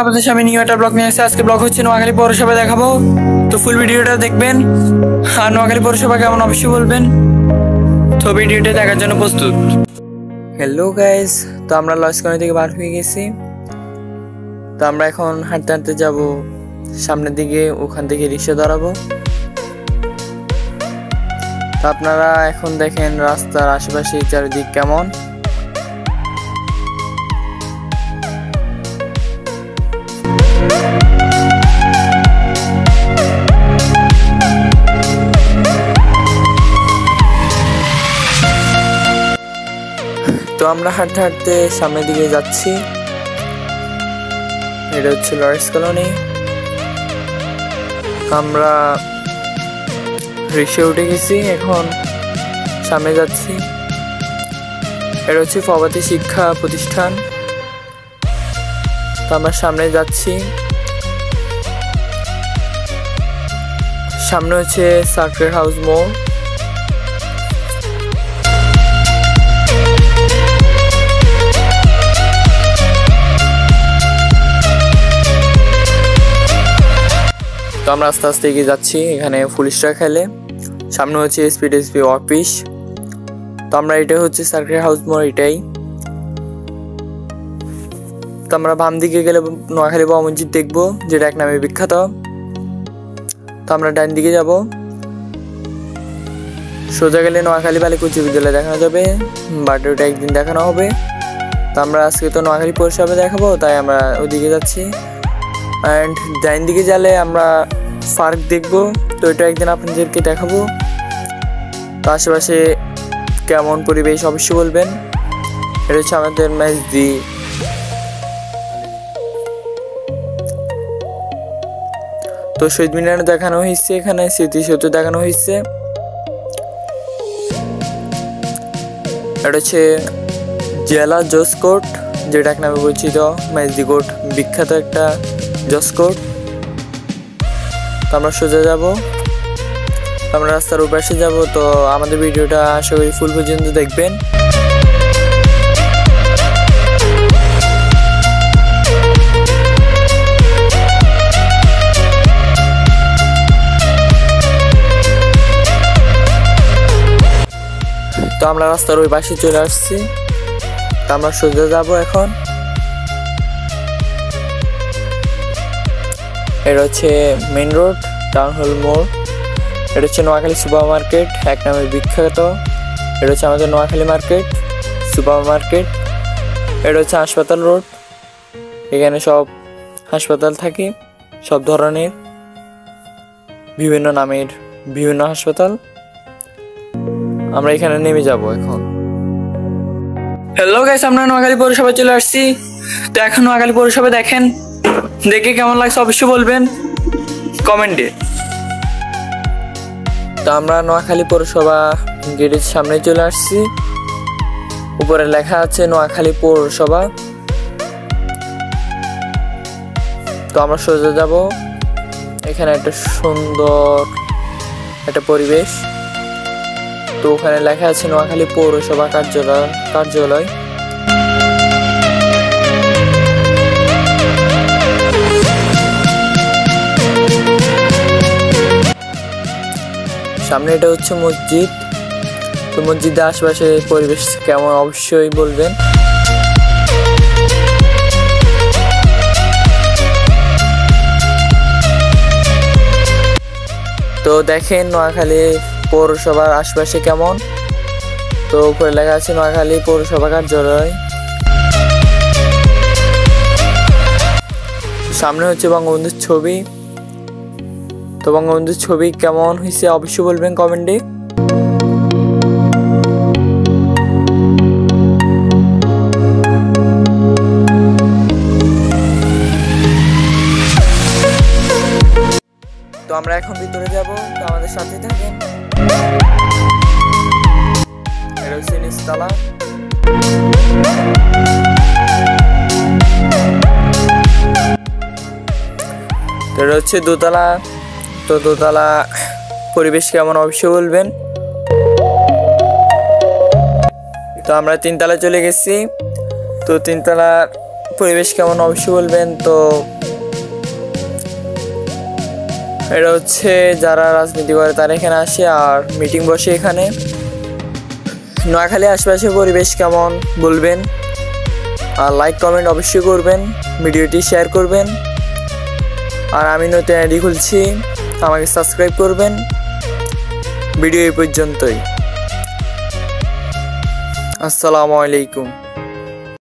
আপনাদের নিউ নিয়ে আজকে হচ্ছে দেখাবো। তো ফুল ভিডিওটা দেখবেন। নোয়াখালী কেমন, অবশ্যই বলবেন। তো ভিডিওটা দেখার জন্য প্রস্তুত। হ্যালো গাইস তো আমরা বার হয়ে গেছি। তো আমরা এখন হাঁটতে হাঁটতে যাব। সামনের দিকে, ওখান থেকে রিক্সা দাঁড়াবো আপনারা এখন দেখেন রাস্তার আশেপাশে চারিদিক কেমন। তো আমরা হাঁটতে হাঁটতে সামনের দিকে যাচ্ছি। এটা হচ্ছে লরেন্স কলোনি। আমরা রিক্সা উঠে গেছি, এখন সামনে যাচ্ছি। এটা হচ্ছে প্রভাতী শিক্ষা প্রতিষ্ঠান। তো আমরা সামনে যাচ্ছি। সামনে হচ্ছে সার্কেট হাউস মোড় তো আমরা আস্তে আস্তে এগিয়ে যাচ্ছি এখানে পুলিশরা খেলে। সামনে হচ্ছে এসপি অফিস তো আমরা এটা হচ্ছে সার্কিট হাউস মোড় এটাই। তো আমরা বাম দিকে গেলে নোয়াখালী বাবা মসজিদ দেখব, যেটা এক নামে বিখ্যাত। তো আমরা ডান দিকে যাব। সোজা গেলে নোয়াখালী বালিক উচ্চ বিদ্যালয় দেখানো যাবে, বাট ওটা একদিন দেখানো হবে। তো আমরা আজকে তো নোয়াখালী পৌরসভা দেখাবো, তাই আমরা ওদিকে যাচ্ছি। অ্যান্ড ডাইন দিকে গেলে আমরা পার্ক দেখব, তো এটা একদিন আপনাদেরকে দেখাবো। তো আশেপাশে কেমন পরিবেশ অবশ্যই বলবেন। এটা হচ্ছে আমাদের মেজদি তো শহীদ মিনার দেখানো হয়েছে, এখানে স্মৃতিসৌধ দেখানো হয়েছে। এটা হচ্ছে জেলা জজ কোর্ট, যেটা এক নামে পরিচিত মেজদি কোর্ট, বিখ্যাত একটা জজ কোর্ট। তো আমরা সোজা যাব, আমরা রাস্তার উপাসে যাব, তো আমাদের ভিডিওটা আশা করি ফুল পর্যন্ত দেখবেন। আমরা রাস্তার ওই পাশে চলে আসছি। তো আমরা সোজা যাব এখন। এটা হচ্ছে মেন রোড টাউন হল মোড় এটা হচ্ছে নোয়াখালী সুপার মার্কেট, এক নামে বিখ্যাত। এটা হচ্ছে আমাদের নোয়াখালী মার্কেট, সুপার মার্কেট। এটা হচ্ছে হাসপাতাল রোড। এখানে সব হাসপাতাল থাকে, সব ধরনের। বিভিন্ন নামের বিভিন্ন হাসপাতাল। আমরা এখানে নেমে যাব এখন। হ্যালো গাইস আমরা নোয়াখালী পৌরসভা চলে আসছি। তো এখন নোয়াখালী পৌরসভা দেখেন দেখে কেমন লাগছে অবশ্যই বলবেন কমেন্টে। তো আমরা নোয়াখালী পৌরসভা গেটের সামনে চলে আসছি। উপরে লেখা আছে নোয়াখালী পৌরসভা। তো আমরা সোজা যাব। এখানে একটা সুন্দর একটা পরিবেশ। তো ওখানে লেখা আছে নোয়াখালী পৌরসভা কার্যালয় কার্যালয়। সামনে এটা হচ্ছে মসজিদ। তো মসজিদের আশেপাশে পরিবেশ কেমন অবশ্যই বলবেন। তো দেখেন নোয়াখালী পৌরসভার আশপাশে কেমন? তো উপরে লেখা আছে নোয়াখালী পৌরসভা কার্যালয়। সামনে হচ্ছে বঙ্গবন্ধুর ছবি। তো বঙ্গবন্ধুর ছবি কেমন হয়েছে? অবশ্যই বলবেন কমেন্টে। এটা হচ্ছে নিচতলা তো এটা হচ্ছে দোতলা, তো দোতলা পরিবেশ কেমন? অবশ্যই বলবেন। তো আমরা তিনতলা চলে গেছি। তো তিনতলার পরিবেশ কেমন? অবশ্যই বলবেন। তো এটা হচ্ছে যারা রাজনীতি করে তারা এখানে আসে আর মিটিং বসে এখানে। নোয়াখালী আশেপাশের পরিবেশ কেমন বলবেন? আর লাইক কমেন্ট অবশ্যই করবেন, ভিডিওটি শেয়ার করবেন। আর আমি নতুন আইডি খুলছি, আমাকে সাবস্ক্রাইব করবেন। ভিডিও এই পর্যন্তই। আসসালামু আলাইকুম।